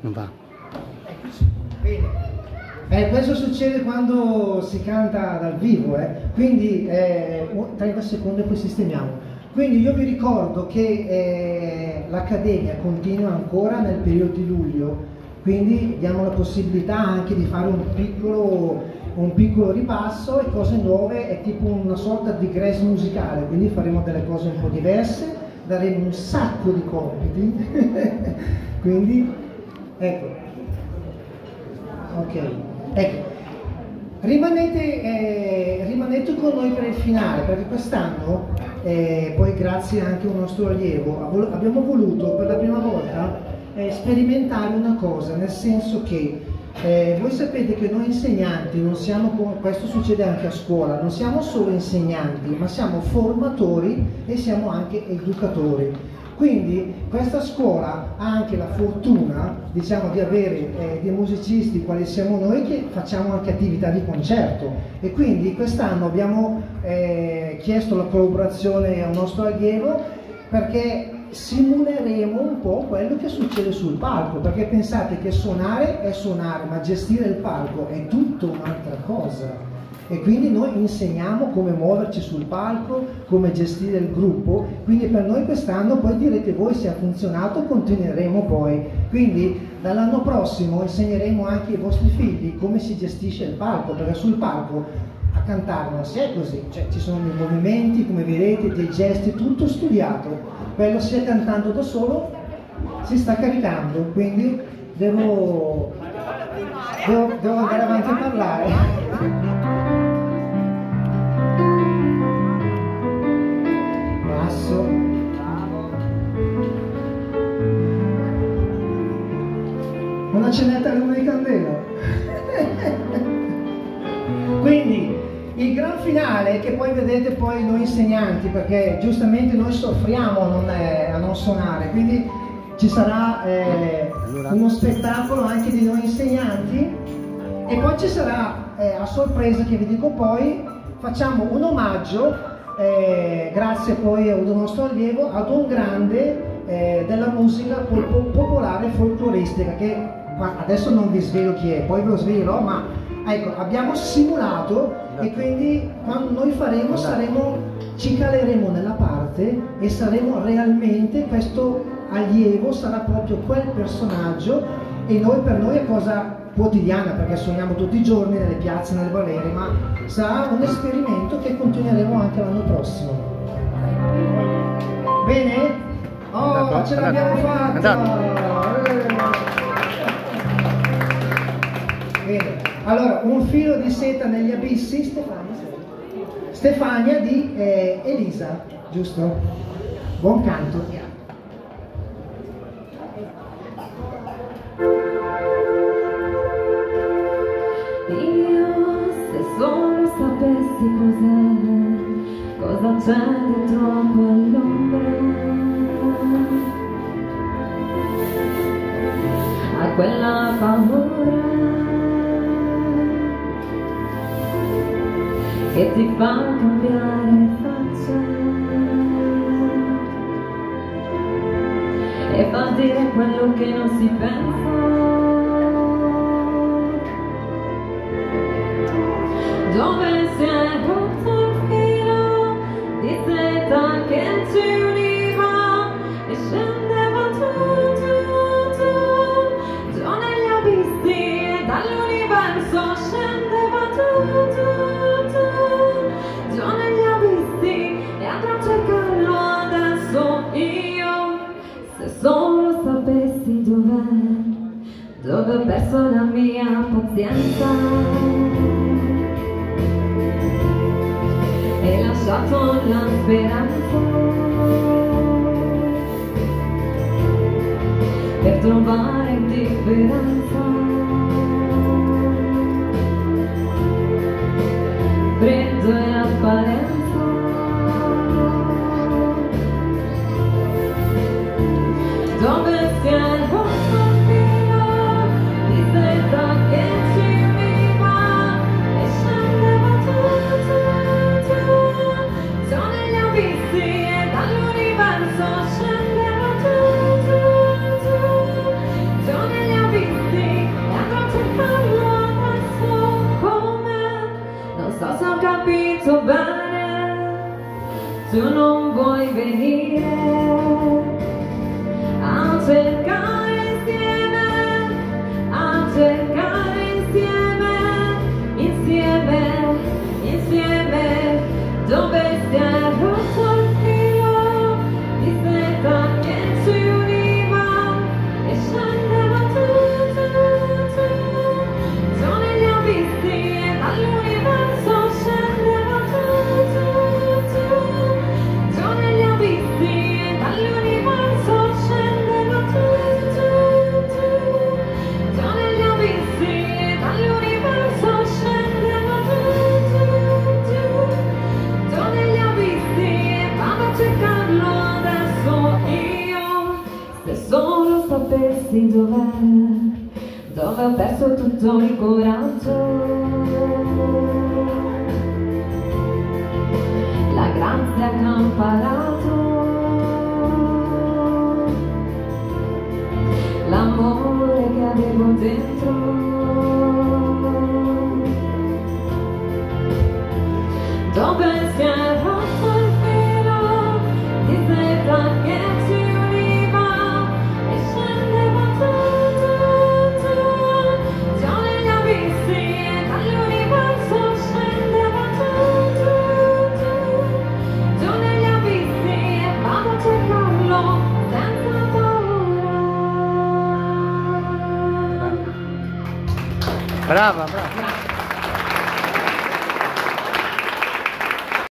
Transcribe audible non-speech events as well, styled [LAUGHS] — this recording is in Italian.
Non va. Eh, questo succede quando si canta dal vivo, eh. quindi eh, 30 secondi e poi sistemiamo. Quindi io vi ricordo che eh, l'Accademia continua ancora nel periodo di luglio, quindi diamo la possibilità anche di fare un piccolo, un piccolo ripasso e cose nuove, è tipo una sorta di grace musicale, quindi faremo delle cose un po' diverse, daremo un sacco di compiti, [LAUGHS] quindi ecco, ok. Ecco, rimanete, eh, rimanete, con noi per il finale, perché quest'anno, eh, poi grazie anche a un nostro allievo, abbiamo voluto per la prima volta eh, sperimentare una cosa, nel senso che eh, voi sapete che noi insegnanti non siamo, questo succede anche a scuola, non siamo solo insegnanti, ma siamo formatori e siamo anche educatori. Quindi questa scuola ha anche la fortuna diciamo, di avere eh, dei musicisti quali siamo noi che facciamo anche attività di concerto e quindi quest'anno abbiamo eh, chiesto la collaborazione a un nostro allievo perché simuleremo un po' quello che succede sul palco perché pensate che suonare è suonare ma gestire il palco è tutta un'altra cosa. E quindi noi insegniamo come muoverci sul palco, come gestire il gruppo, quindi per noi quest'anno poi direte voi se ha funzionato continueremo poi, quindi dall'anno prossimo insegneremo anche ai vostri figli come si gestisce il palco, perché sul palco cantare non si è così, cioè ci sono dei movimenti, come vedete, dei gesti, tutto studiato, quello sia cantando da solo si sta caricando, quindi devo, devo, devo andare avanti a parlare. Finale che poi vedete poi noi insegnanti perché giustamente noi soffriamo a non, eh, a non suonare quindi ci sarà eh, uno spettacolo anche di noi insegnanti. E poi ci sarà eh, a sorpresa che vi dico poi facciamo un omaggio eh, grazie poi ad un nostro allievo, ad un grande eh, della musica popolare folcloristica che adesso non vi svelo chi è, poi ve lo svelerò, ma ecco, abbiamo simulato e quindi quando noi faremo saremo, ci caleremo nella parte e saremo realmente questo allievo sarà proprio quel personaggio e noi per noi è cosa quotidiana perché suoniamo tutti i giorni nelle piazze, nelle balere, ma sarà un esperimento che continueremo anche l'anno prossimo. Bene? Oh, ce l'abbiamo fatta! Eh. Bene, allora un filo di seta negli abissi, Stefania, Stefania di eh, Elisa, giusto? Buon canto. sapessi cos'è, cosa c'è dentro quell'ombra, a quella paura che ti fa cambiare faccia. E fa dire quello che non si pensa. dove si è rotto il filo di seta che ci univa e scendeva tu, tu, tu, giù negli abissi e dall'universo scendeva tu, dove ho perso la mia pazienza. lasciato la speranza. Per trovare indifferenza freddo e apparenza dove si tu non vuoi venire a cercare dove ho perso tutto il coraggio. La grazia che ho imparato. Brava, brava.